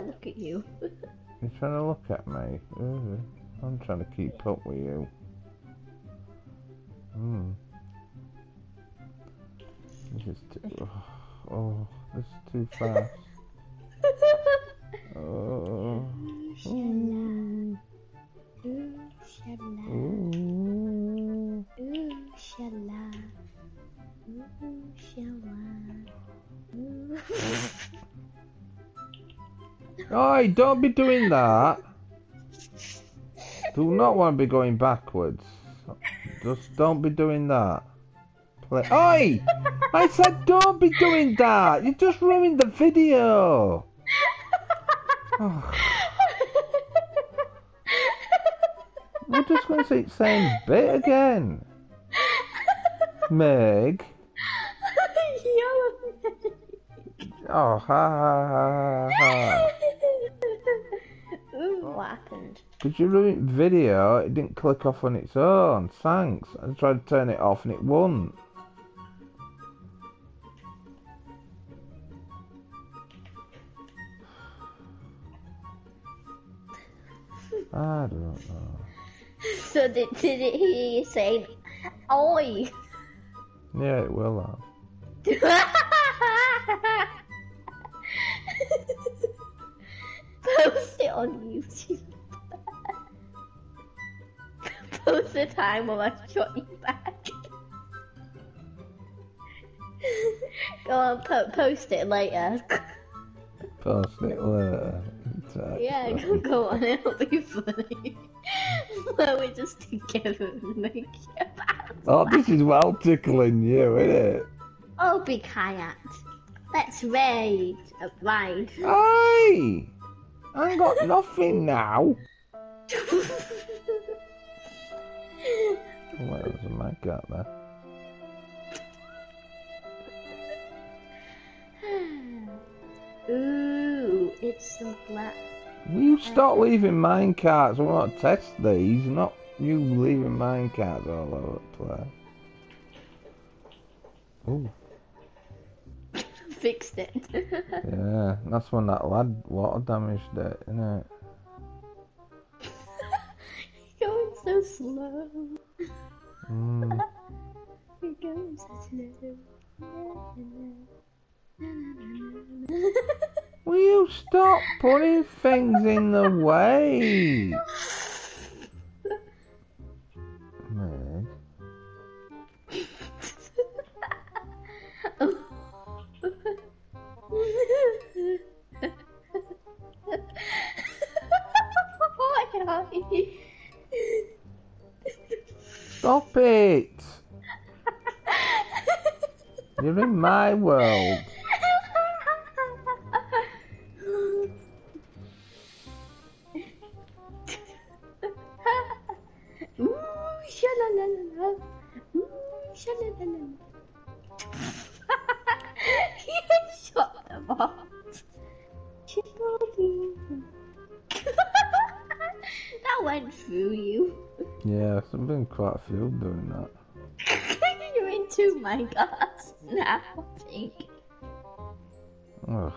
to look at you. You're trying to look at me? I'm trying to keep up with you. Hmm. This is too... Oh, oh this is too fast. Oi, don't be doing that. Do not want to be going backwards. Just don't be doing that. Play. Oi! I said don't be doing that. You just ruined the video. Oh, we're just going to say the same bit again. Meg. Oh, ha ha ha ha Because you ruined video, it didn't click off on its own. Thanks. I tried to turn it off and it won't. I don't know. So did, did it hear you saying, Oi? Yeah, it will have. Post it on YouTube. The time when I shot you back. Go on, po- post it later. Post it later. Exactly. yeah, go, go on, it'll be funny. When we're just together and make it Oh, this is well tickling you, isn't it? Oh, big Hayat. Let's raid. Uh, ride. Hey! I ain't got nothing now. Well, there's a mic out there. Ooh, it's so black. Will you stop leaving minecarts? I want to test these, not you leaving minecarts all over the place. Ooh, Fixed it. yeah, that's when that lad water damaged it, innit? You're so slow. Mm. Going so slow. Will you stop putting things in the way? You're in my world. Ooh, that went through you. Yeah, there's been quite a few doing that. You're into my gods now, I think. Ugh,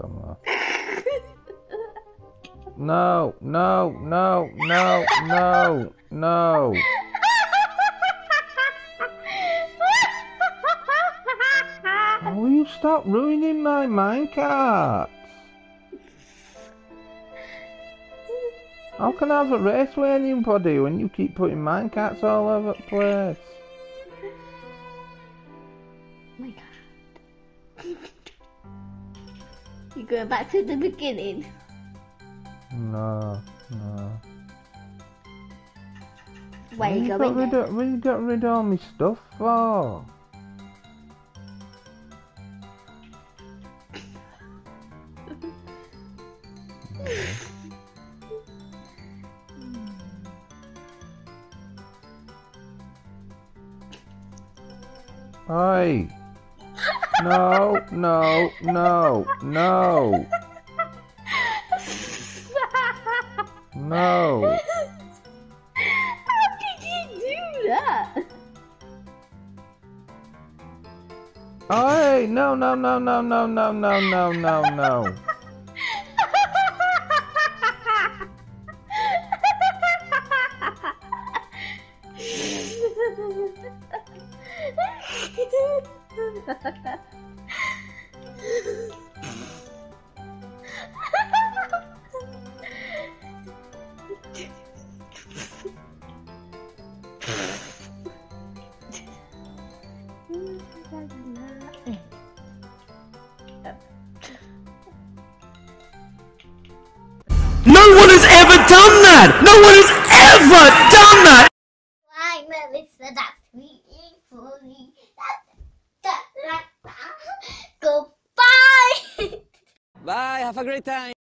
come on. No, no, no, no, no, no. Will you stop ruining my minecart? How can I have a race with anybody when you keep putting minecarts all over the place? Oh my god. You're going back to the beginning. No, no. Where you got going? rid of, you got rid of all my stuff for? Oi! No, no, no, no, no. How did you do that? Oi! No, no, no, no, no, no, no, no, no, no. No one has ever done that! No one has ever done that! Why, Melissa, that's me, fully. Goodbye! Bye, have a great time!